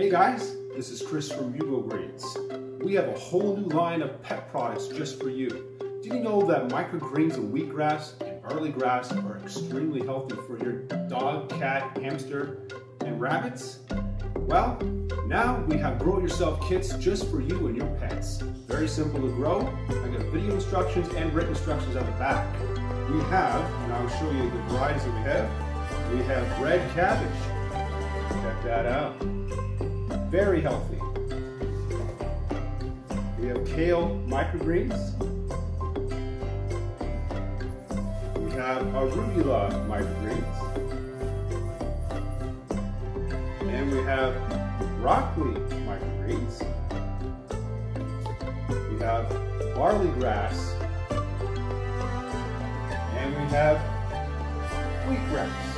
Hey guys, this is Chris from UgroGreens. We have a whole new line of pet products just for you. Did you know that microgreens and wheatgrass and barley grass are extremely healthy for your dog, cat, hamster, and rabbits? Well, now we have grow yourself kits just for you and your pets. Very simple to grow. I got video instructions and written instructions on the back. We have, and I'll show you the varieties that we have. We have red cabbage. Check that out. Very healthy. We have kale microgreens. We have arugula microgreens. And we have broccoli microgreens. We have barley grass. And we have wheatgrass.